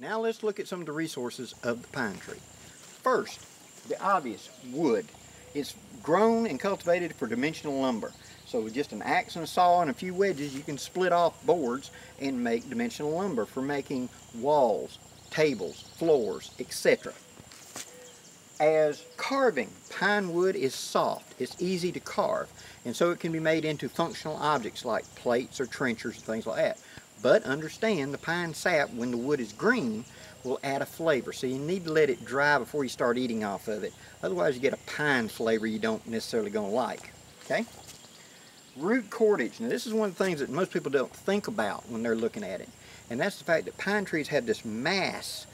Now let's look at some of the resources of the pine tree. First, the obvious, wood. It's grown and cultivated for dimensional lumber. So with just an axe and a saw and a few wedges, you can split off boards and make dimensional lumber for making walls, tables, floors, etc. As carving, pine wood is soft. It's easy to carve. And so it can be made into functional objects like plates or trenchers and things like that. But understand the pine sap, when the wood is green, will add a flavor. So you need to let it dry before you start eating off of it. Otherwise you get a pine flavor you don't necessarily going to like. Okay? Root cordage. Now this is one of the things that most people don't think about when they're looking at it. And that's the fact that pine trees have this mass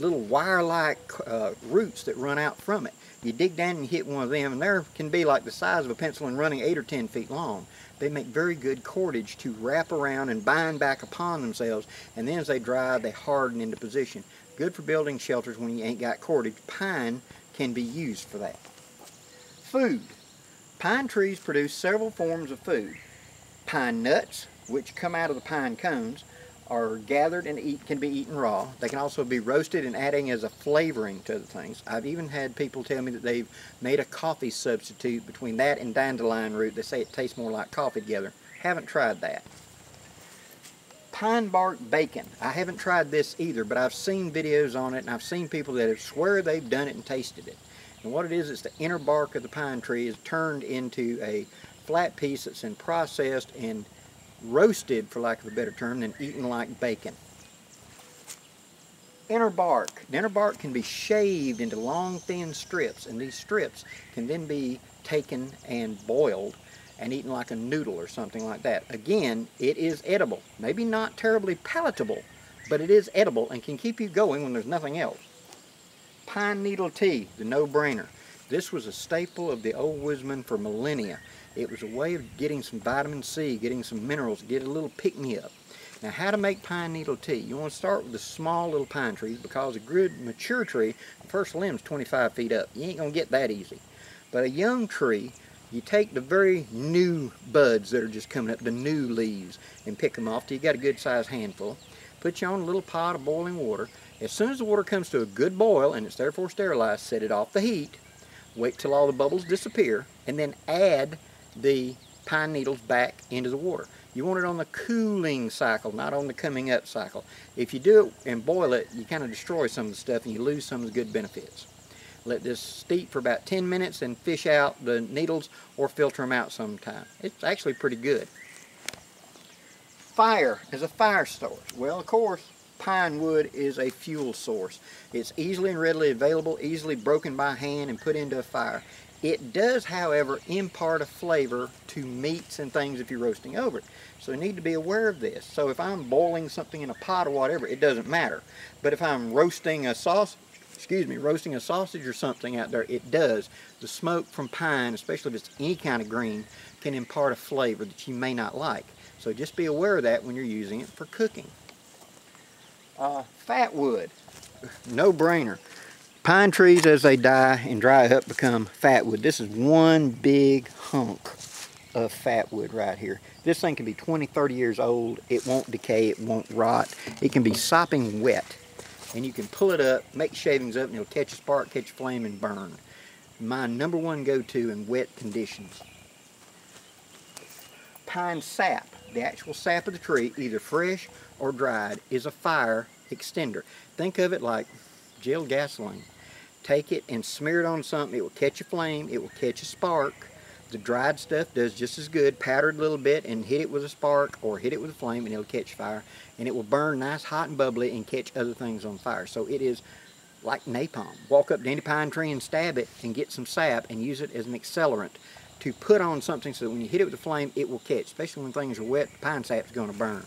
little wire-like uh, roots that run out from it. You dig down and hit one of them, and there can be like the size of a pencil and running 8 or 10 feet long. They make very good cordage to wrap around and bind back upon themselves, and then as they dry, they harden into position. Good for building shelters when you ain't got cordage. Pine can be used for that. Food. Pine trees produce several forms of food. Pine nuts, which come out of the pine cones, are gathered and eat, can be eaten raw. They can also be roasted and adding as a flavoring to the things. I've even had people tell me that they've made a coffee substitute between that and dandelion root. They say it tastes more like coffee together. Haven't tried that. Pine bark bacon. I haven't tried this either, but I've seen videos on it and I've seen people that have swear they've done it and tasted it. And what it is, is the inner bark of the pine tree is turned into a flat piece that's been processed and roasted, for lack of a better term, than eaten like bacon. Inner bark. The inner bark can be shaved into long, thin strips, and these strips can then be taken and boiled and eaten like a noodle or something like that. Again, it is edible. Maybe not terribly palatable, but it is edible and can keep you going when there's nothing else. Pine needle tea, the no-brainer. This was a staple of the old woodsman for millennia. It was a way of getting some vitamin C, getting some minerals, get a little pick-me-up. Now how to make pine needle tea. You want to start with the small little pine trees because a good mature tree, the first limb's 25 feet up. You ain't going to get that easy. But a young tree, you take the very new buds that are just coming up, the new leaves, and pick them off till you got a good sized handful. Put you on a little pot of boiling water. As soon as the water comes to a good boil and it's therefore sterilized, set it off the heat. Wait till all the bubbles disappear and then add the pine needles back into the water. You want it on the cooling cycle, not on the coming up cycle. If you do it and boil it, you kind of destroy some of the stuff and you lose some of the good benefits. Let this steep for about 10 minutes and fish out the needles or filter them out sometime. It's actually pretty good. Fire is a fire source. Well, of course, pine wood is a fuel source. It's easily and readily available, easily broken by hand and put into a fire. It does, however, impart a flavor to meats and things if you're roasting over it. So you need to be aware of this. So if I'm boiling something in a pot or whatever, it doesn't matter. But if I'm roasting a sauce, excuse me, roasting a sausage or something out there, it does. The smoke from pine, especially if it's any kind of green, can impart a flavor that you may not like. So just be aware of that when you're using it for cooking. Uh, fat wood, no brainer. Pine trees, as they die and dry up, become fat wood. This is one big hunk of fat wood right here. This thing can be 20, 30 years old. It won't decay, it won't rot. It can be sopping wet. And you can pull it up, make shavings up, and it'll catch a spark, catch a flame, and burn. My number one go-to in wet conditions. Pine sap, the actual sap of the tree, either fresh or dried, is a fire extender. Think of it like gel gasoline take it and smear it on something. It will catch a flame. It will catch a spark. The dried stuff does just as good. Powder it a little bit and hit it with a spark or hit it with a flame and it'll catch fire. And it will burn nice, hot, and bubbly and catch other things on fire. So it is like napalm. Walk up to any pine tree and stab it and get some sap and use it as an accelerant to put on something so that when you hit it with a flame, it will catch. Especially when things are wet, pine sap is going to burn.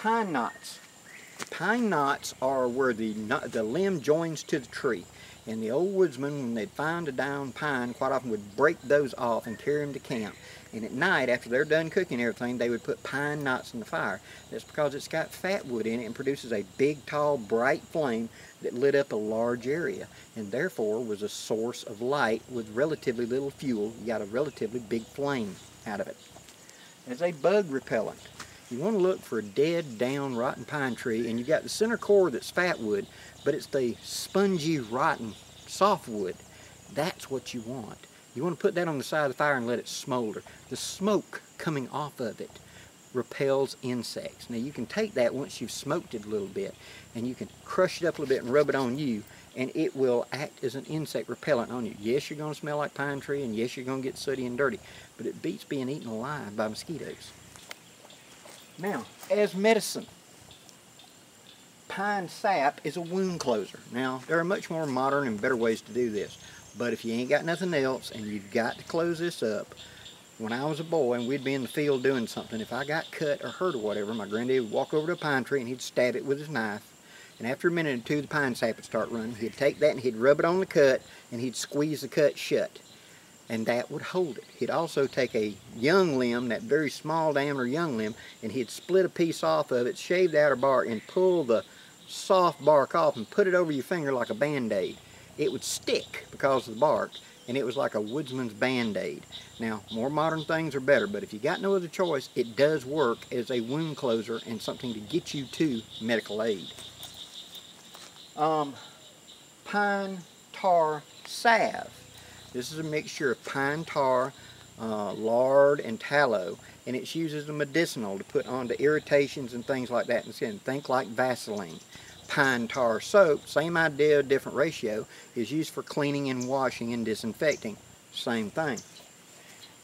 Pine knots. Pine knots are where the, the limb joins to the tree. And the old woodsman, when they'd find a down pine, quite often would break those off and carry them to camp. And at night, after they're done cooking everything, they would put pine knots in the fire. That's because it's got fat wood in it and produces a big, tall, bright flame that lit up a large area and therefore was a source of light with relatively little fuel. You got a relatively big flame out of it. As a bug repellent, You want to look for a dead, down, rotten pine tree, and you've got the center core that's fat wood, but it's the spongy, rotten, soft wood. That's what you want. You want to put that on the side of the fire and let it smolder. The smoke coming off of it repels insects. Now you can take that once you've smoked it a little bit and you can crush it up a little bit and rub it on you and it will act as an insect repellent on you. Yes, you're going to smell like pine tree and yes, you're going to get sooty and dirty, but it beats being eaten alive by mosquitoes. Now, as medicine, pine sap is a wound closer. Now, there are much more modern and better ways to do this, but if you ain't got nothing else and you've got to close this up, when I was a boy and we'd be in the field doing something, if I got cut or hurt or whatever, my granddad would walk over to a pine tree and he'd stab it with his knife. And after a minute or two, the pine sap would start running. He'd take that and he'd rub it on the cut and he'd squeeze the cut shut. And that would hold it. He'd also take a young limb, that very small diameter young limb, and he'd split a piece off of it, shave the outer bark, and pull the soft bark off and put it over your finger like a band-aid. It would stick because of the bark, and it was like a woodsman's band-aid. Now, more modern things are better, but if you got no other choice, it does work as a wound closer and something to get you to medical aid. Um, pine tar salve. This is a mixture of pine tar, uh, lard, and tallow, and it's used as a medicinal to put onto irritations and things like that in skin. Think like Vaseline pine tar soap, same idea, different ratio, is used for cleaning and washing and disinfecting. Same thing.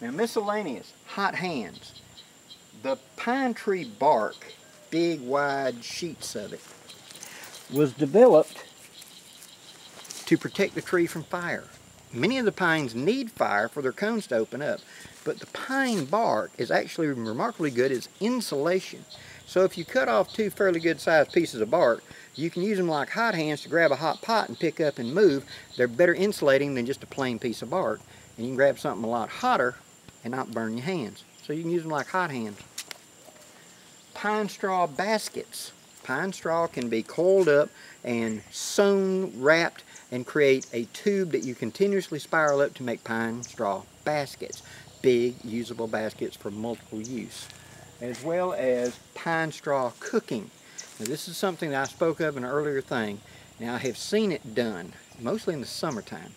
Now miscellaneous, hot hands. The pine tree bark, big wide sheets of it, was developed to protect the tree from fire. Many of the pines need fire for their cones to open up, but the pine bark is actually remarkably good as insulation. So if you cut off two fairly good sized pieces of bark, you can use them like hot hands to grab a hot pot and pick up and move. They're better insulating than just a plain piece of bark. And you can grab something a lot hotter and not burn your hands. So you can use them like hot hands. Pine straw baskets. Pine straw can be coiled up and sewn, wrapped, and create a tube that you continuously spiral up to make pine straw baskets. Big, usable baskets for multiple use. As well as pine straw cooking. Now this is something that I spoke of in an earlier thing. Now I have seen it done, mostly in the summertime.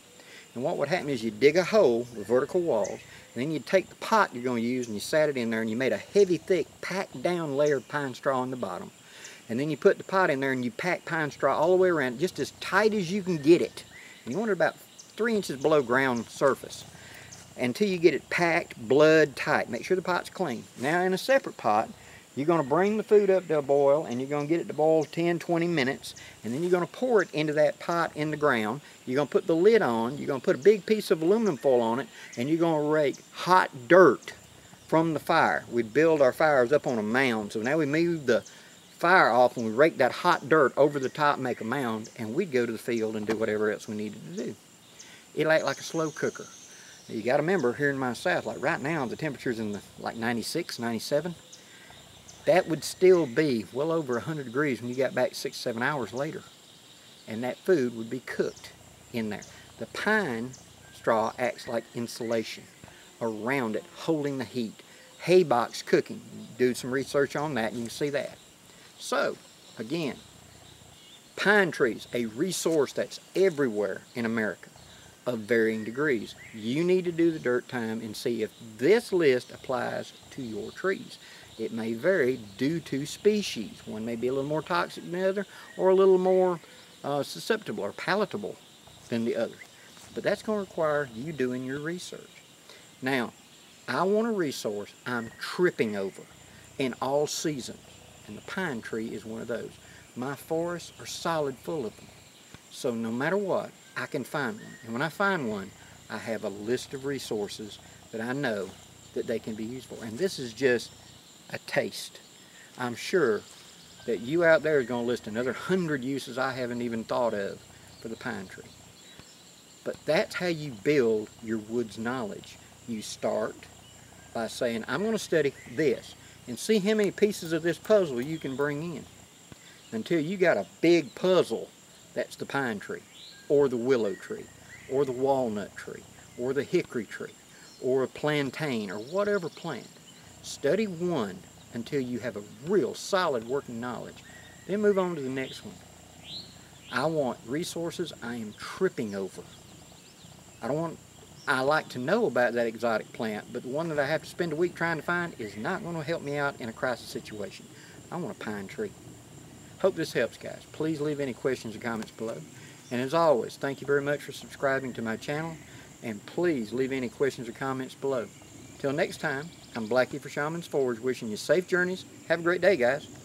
And what would happen is you dig a hole with vertical walls, and then you take the pot you're going to use and you sat it in there and you made a heavy, thick, packed down layer of pine straw on the bottom. And then you put the pot in there and you pack pine straw all the way around, just as tight as you can get it. And you want it about three inches below ground surface until you get it packed blood tight. Make sure the pot's clean. Now in a separate pot, you're going to bring the food up to a boil and you're going to get it to boil 10, 20 minutes and then you're going to pour it into that pot in the ground. You're going to put the lid on, you're going to put a big piece of aluminum foil on it and you're going to rake hot dirt from the fire. We build our fires up on a mound so now we move the fire off and we rake that hot dirt over the top make a mound and we'd go to the field and do whatever else we needed to do. It'll act like a slow cooker. You got to remember here in my south, like right now the temperature's in the like 96, 97 that would still be well over 100 degrees when you got back six, seven hours later. And that food would be cooked in there. The pine straw acts like insulation around it, holding the heat. Hay box cooking, do some research on that and you can see that. So, again, pine trees, a resource that's everywhere in America of varying degrees. You need to do the dirt time and see if this list applies to your trees. It may vary due to species. One may be a little more toxic than the other or a little more uh, susceptible or palatable than the other. But that's going to require you doing your research. Now, I want a resource I'm tripping over in all seasons, and the pine tree is one of those. My forests are solid full of them. So no matter what, I can find one. And when I find one, I have a list of resources that I know that they can be used for. And this is just a taste. I'm sure that you out there is going to list another hundred uses I haven't even thought of for the pine tree. But that's how you build your woods knowledge. You start by saying, I'm going to study this and see how many pieces of this puzzle you can bring in until you got a big puzzle that's the pine tree or the willow tree or the walnut tree or the hickory tree or a plantain or whatever plant. Study one until you have a real solid working knowledge. Then move on to the next one. I want resources I am tripping over. I don't want, I like to know about that exotic plant, but the one that I have to spend a week trying to find is not going to help me out in a crisis situation. I want a pine tree. Hope this helps, guys. Please leave any questions or comments below. And as always, thank you very much for subscribing to my channel. And please leave any questions or comments below. Till next time, I'm Blackie for Shaman's Forge, wishing you safe journeys. Have a great day, guys.